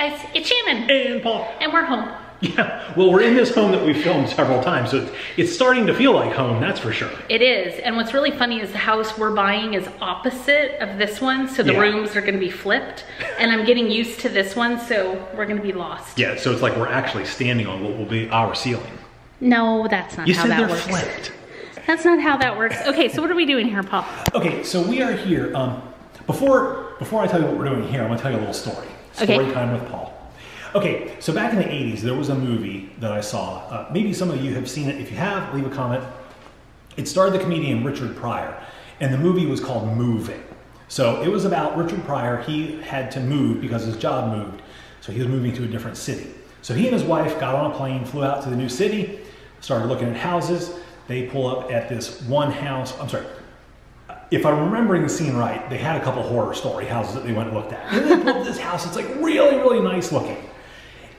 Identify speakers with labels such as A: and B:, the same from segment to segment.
A: guys, it's Shannon.
B: And Paul.
A: And we're home.
B: Yeah, well, we're in this home that we've filmed several times, so it's, it's starting to feel like home, that's for sure.
A: It is. And what's really funny is the house we're buying is opposite of this one. So the
B: Yeah.
A: rooms are going to be flipped. And I'm getting used to this one, so we're going to be lost.
B: Yeah, so it's like we're actually standing on what will be our ceiling.
A: No, that's not
B: You
A: how
B: said
A: that
B: they're
A: works.
B: flipped.
A: That's not how that works. Okay, so what are we doing here, Paul?
B: Okay, so we are here. Um, before before I tell you what we're doing here, I'm gonna tell you a little story. Story
A: Okay.
B: time with Paul. Okay, so back in the 80s, there was a movie that I saw. Uh, maybe some of you have seen it. If you have, leave a comment. It starred the comedian Richard Pryor, and the movie was called Moving. So it was about Richard Pryor. He had to move because his job moved, so he was moving to a different city. So he and his wife got on a plane, flew out to the new city, started looking at houses. They pull up at this one house. I'm sorry, if I'm remembering the scene right, they had a couple horror story houses that they went and looked at. And they up this house, it's like really, really nice looking.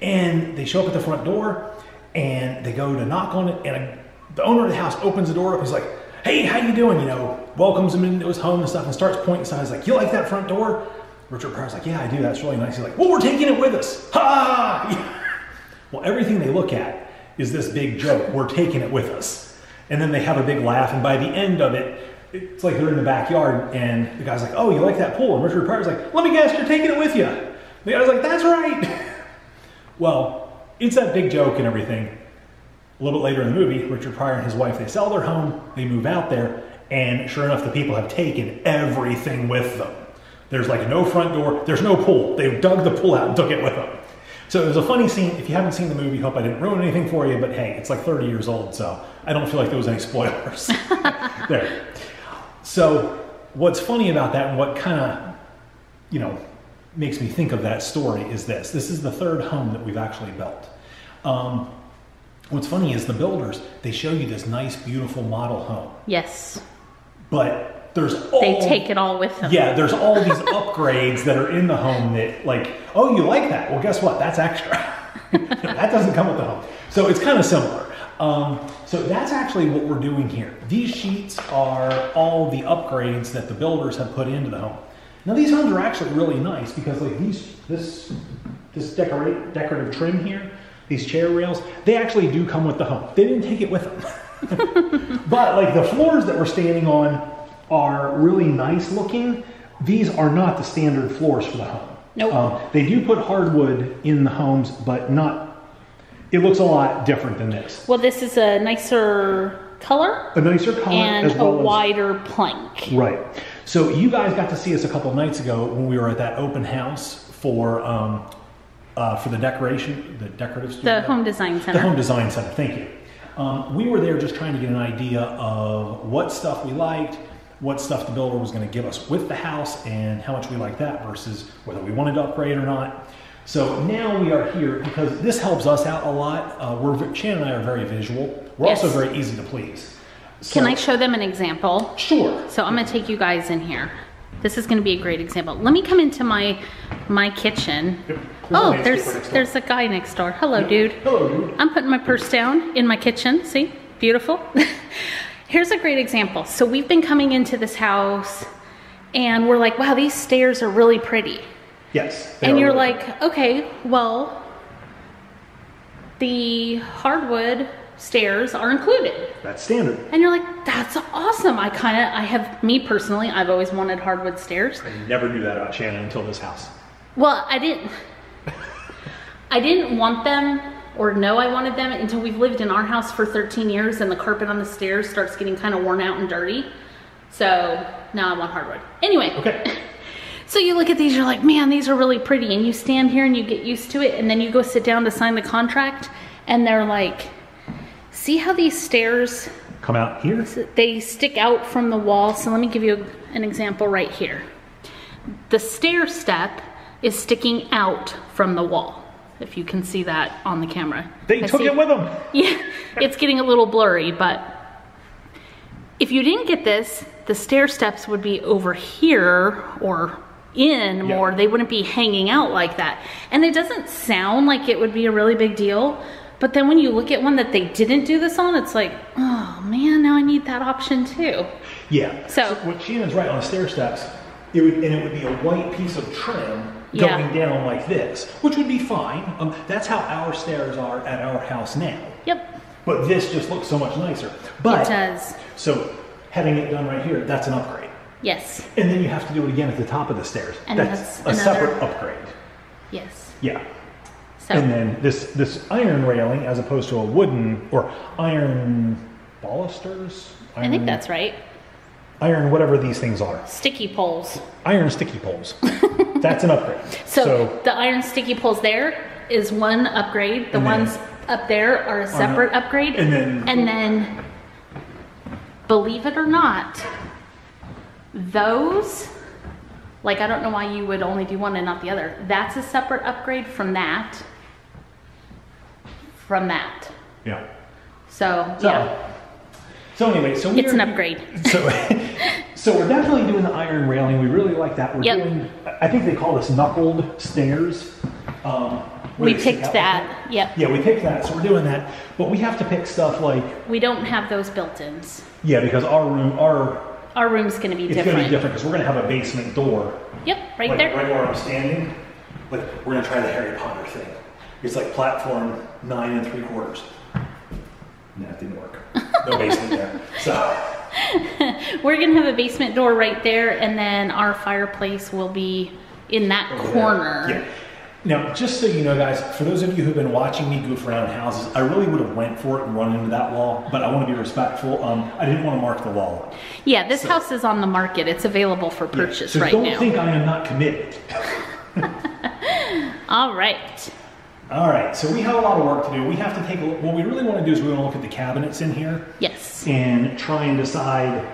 B: And they show up at the front door and they go to knock on it, and the owner of the house opens the door up. He's like, Hey, how you doing? You know, welcomes him into his home and stuff and starts pointing. He's like, You like that front door? Richard Pryor's like, Yeah, I do. That's really nice. He's like, Well, we're taking it with us. Ha! Well, everything they look at is this big joke. We're taking it with us. And then they have a big laugh, and by the end of it, it's like they're in the backyard, and the guy's like, Oh, you like that pool? And Richard Pryor's like, Let me guess, you're taking it with you. And The guy's like, That's right. well, it's that big joke and everything. A little bit later in the movie, Richard Pryor and his wife, they sell their home, they move out there, and sure enough, the people have taken everything with them. There's like no front door, there's no pool. They've dug the pool out and took it with them. So it was a funny scene. If you haven't seen the movie, hope I didn't ruin anything for you, but hey, it's like 30 years old, so I don't feel like there was any spoilers. there. So what's funny about that and what kind of, you know, makes me think of that story is this. This is the third home that we've actually built. Um, what's funny is the builders, they show you this nice, beautiful model home,
A: Yes.
B: but there's all
A: They take it all with them.
B: yeah, there's all these upgrades that are in the home that, like, oh, you like that? Well, guess what? That's extra. that doesn't come with the home. So it's kind of similar. Um, so that's actually what we're doing here. These sheets are all the upgrades that the builders have put into the home. Now these homes are actually really nice because like these, this, this decorate, decorative trim here, these chair rails, they actually do come with the home. They didn't take it with them. But like the floors that we're standing on are really nice looking. These are not the standard floors for the home.
A: Nope.
B: Um, they do put hardwood in the homes, but not. It looks a lot different than this.
A: Well, this is a nicer color
B: A nicer color
A: and
B: as
A: a
B: well as
A: wider plank.
B: right. So you guys got to see us a couple nights ago when we were at that open house for um, uh, for the decoration, the decorative studio.
A: The Home Design center.
B: The Home Design Center, thank you. Um, we were there just trying to get an idea of what stuff we liked, what stuff the builder was going to give us with the house, and how much we liked that versus whether we wanted to upgrade or not. So now we are here because this helps us out a lot. Uh, we're Shannon and I are very visual. We're
A: Yes.
B: also very easy to please.
A: Can I show them an example?
B: Sure.
A: So I'm gonna take you guys in here. This is gonna be a great example. Let me come into my my kitchen.
B: Yep. There's
A: Oh, there's there's a guy next door. Hello, dude.
B: Hello, dude.
A: I'm putting my purse down in my kitchen. See, beautiful. Here's a great example. So we've been coming into this house, and we're like, wow, these stairs are really pretty.
B: Yes.
A: And you're like, okay, well, the hardwood stairs are included.
B: that's standard.
A: And you're like, that's awesome. I kind of, I have, me personally, I've always wanted hardwood stairs.
B: I never knew that about Shannon until this house.
A: Well, I didn't, I didn't want them or know I wanted them until we've lived in our house for 13 years and the carpet on the stairs starts getting kind of worn out and dirty. So now I want hardwood. Anyway,
B: Okay.
A: so you look at these, you're like, man, these are really pretty. And you stand here and you get used to it. And then you go sit down to sign the contract. And they're like, see how these stairs,
B: Come out here.
A: they stick out from the wall. So let me give you an example right here. The stair step is sticking out from the wall. If you can see that on the camera.
B: They
A: I
B: took
A: see-
B: it with them.
A: yeah, it's getting a little blurry, but if you didn't get this, the stair steps would be over here or in
B: Yeah.
A: more. They wouldn't be hanging out like that. And it doesn't sound like it would be a really big deal. But then when you look at one that they didn't do this on, it's like, oh man, now I need that option too.
B: Yeah.
A: So-
B: what Shannon's right on the stair steps, it would and it would be a white piece of trim
A: Yeah.
B: going down like this, which would be fine. Um, that's how our stairs are at our house now.
A: Yep.
B: But this just looks so much nicer. But
A: it does.
B: so having it done right here, that's an upgrade.
A: Yes.
B: And then you have to do it again at the top of the stairs.
A: And
B: that's,
A: that's
B: a
A: another-
B: separate upgrade.
A: Yes.
B: Yeah.
A: So
B: And then this this iron railing as opposed to a wooden or iron balusters.
A: I think that's right.
B: iron whatever these things are.
A: Sticky poles.
B: Iron sticky poles. that's an upgrade.
A: So, the iron sticky poles there is one upgrade. The ones up there are a separate upgrade.
B: and then-
A: and then believe it or not, those like I don't know why you would only do one and not the other. That's a separate upgrade from that. From that.
B: yeah.
A: So,
B: So,
A: yeah,
B: so anyway, so
A: it's an upgrade.
B: So, so we're definitely doing the iron railing. We really like that. We're
A: Yep.
B: doing. I think they call this knuckled stairs. Um,
A: We picked that.
B: like
A: Yep.
B: Yeah, we picked that. So we're doing that. But we have to pick stuff like
A: We don't have those built-ins.
B: yeah, because our room, our
A: Our room's going to be
B: it's
A: different.
B: to be different because we're going to have a basement door.
A: Yep, right
B: like,
A: there.
B: Right where I'm standing. Like we're going to try the Harry Potter thing. It's like platform nine and three quarters. Nah, it didn't work. No basement there. So.
A: We're gonna have a basement door right there, and then our fireplace will be in that corner.
B: Yeah. Now, just so you know, guys, for those of you who've been watching me goof around houses, I really would have went for it and run into that wall, but I want to be respectful. Um, I didn't want to mark the wall.
A: Yeah, this house is on the market. It's available for purchase
B: so
A: right
B: don't
A: now.
B: think I am not committed.
A: All right.
B: All right, so we have a lot of work to do. We have to take a look. What we really want to do is we want to look at the cabinets in here
A: Yes.
B: and try and decide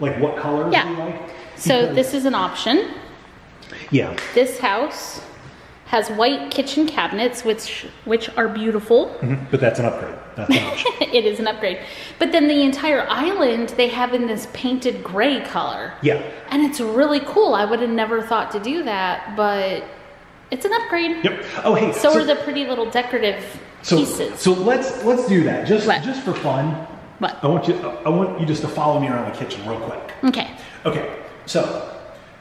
B: like what colors
A: Yeah.
B: we like.
A: So
B: Because-
A: this is an option.
B: yeah,
A: This house has white kitchen cabinets, which which are beautiful.
B: mhm, but that's an upgrade. That's an
A: it is an upgrade. But then the entire island they have in this painted gray color.
B: yeah.
A: And it's really cool. I would have never thought to do that, but it's an upgrade.
B: Yep. Oh, hey.
A: So, are the pretty little decorative
B: so,
A: pieces.
B: so let's let's do that just
A: What?
B: just for fun.
A: What?
B: I want you I want you just to follow me around the kitchen real quick.
A: Okay.
B: Okay, so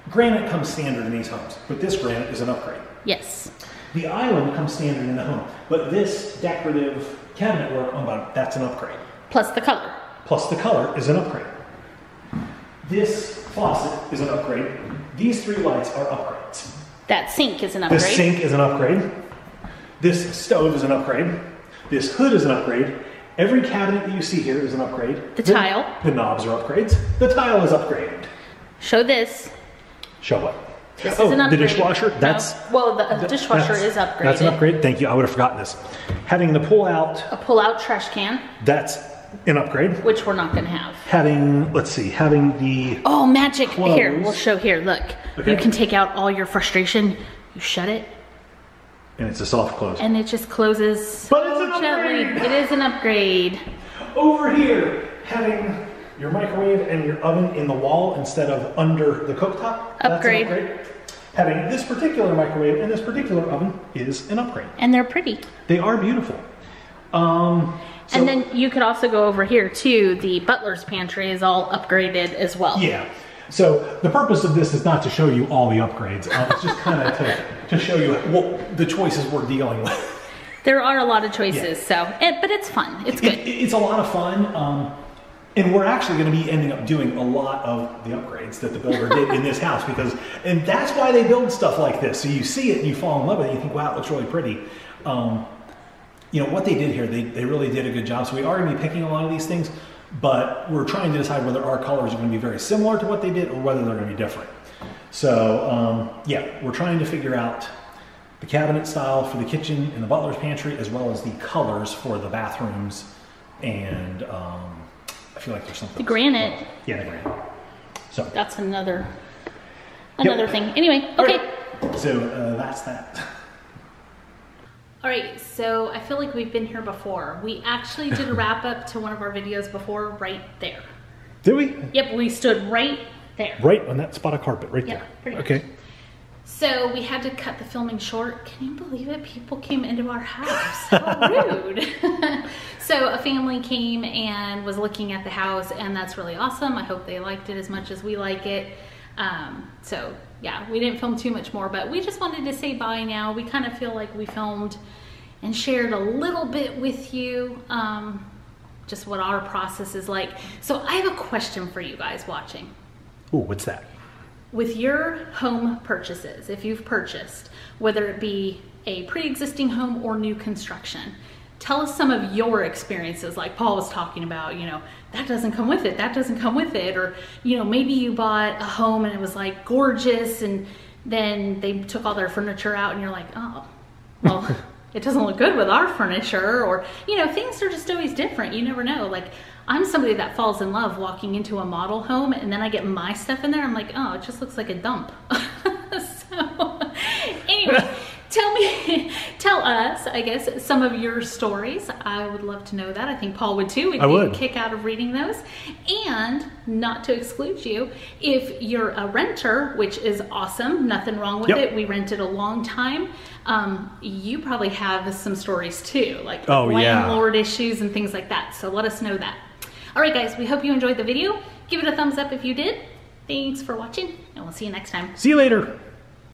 B: granite comes standard in these homes, but this granite is an upgrade.
A: Yes.
B: The island comes standard in the home, but this decorative cabinet work oh on bottom, that's an upgrade.
A: Plus the color.
B: Plus the color is an upgrade. This faucet is an upgrade. These three lights are upgrades.
A: That sink is an upgrade.
B: This sink is an upgrade. This stove is an upgrade. This hood is an upgrade. Every cabinet that you see here is an upgrade.
A: The tile.
B: The knobs are upgrades. The tile is upgraded.
A: Show this.
B: Show what?
A: This
B: oh,
A: is an upgrade.
B: the dishwasher.
A: No.
B: That's
A: well, the dishwasher is upgraded.
B: That's an upgrade. Thank you. I would have forgotten this. Having the pull out,
A: A pull-out trash can,
B: that's an upgrade.
A: which we're not going to have.
B: Having, let's see, having the
A: Oh, magic! Here, we'll show here. Look,
B: Okay.
A: you can take out all your frustration. You shut it,
B: and it's a soft close.
A: and it just closes
B: But it's an
A: so gently.
B: upgrade.
A: It is an upgrade.
B: Over here, having your microwave and your oven in the wall instead of under the cooktop. that's an
A: Upgrade.
B: upgrade. Having this particular microwave and this particular oven is an upgrade.
A: And they're pretty.
B: They are beautiful. Um, so-
A: and then you could also go over here too. The butler's pantry is all upgraded as well.
B: Yeah. So the purpose of this is not to show you all the upgrades. Uh, it's just kind of to, to show you what the choices we're dealing with.
A: There are a lot of choices, so it, but it's fun. It's good.
B: It, it's a lot of fun. Um, and we're actually going to be ending up doing a lot of the upgrades that the builder did in this house because, and that's why they build stuff like this. So you see it and you fall in love with it. You think, wow, it looks really pretty. Um, you know what they did here, they, they really did a good job. So we are going to be picking a lot of these things, but we're trying to decide whether our colors are going to be very similar to what they did or whether they're going to be different. So um, yeah, we're trying to figure out the cabinet style for the kitchen and the butler's pantry, as well as the colors for the bathrooms. And um, feel like there's something.
A: The
B: else.
A: granite.
B: Yeah, the granite. So
A: That's another another thing. Anyway, okay.
B: So uh, that's that.
A: All right, so I feel like we've been here before. We actually did a wrap up to one of our videos before right there.
B: Did we?
A: Yep, we stood right there.
B: Right on that spot of carpet, right
A: Yeah,
B: there.
A: pretty much.
B: okay.
A: So we had to cut the filming short. Can you believe it? People came into our house. How rude. so a family came and was looking at the house, and that's really awesome. I hope they liked it as much as we like it. Um, so yeah, we didn't film too much more, but we just wanted to say bye now. We kind of feel like we filmed and shared a little bit with you, um, just what our process is like. So I have a question for you guys watching.
B: Ooh, what's that?
A: With your home purchases, if you've purchased, whether it be a pre-existing home or new construction, tell us some of your experiences like paul was talking about you know that doesn't come with it that doesn't come with it or you know maybe you bought a home and it was like gorgeous and then they took all their furniture out and you're like oh well it doesn't look good with our furniture or you know things are just always different you never know like i'm somebody that falls in love walking into a model home and then i get my stuff in there i'm like oh it just looks like a dump. So anyway tell me, tell us, I guess, some of your stories. I would love to know that. I think Paul would too. We'd
B: I would.
A: kick out of reading those. And not to exclude you, if you're a renter, which is awesome, nothing wrong with
B: Yep.
A: it. We rented a long time. Um, you probably have some stories too, like
B: Oh, yeah.
A: landlord issues and things like that. So let us know that. All right, guys, we hope you enjoyed the video. Give it a thumbs up if you did. Thanks for watching, and we'll see you next time.
B: See you later.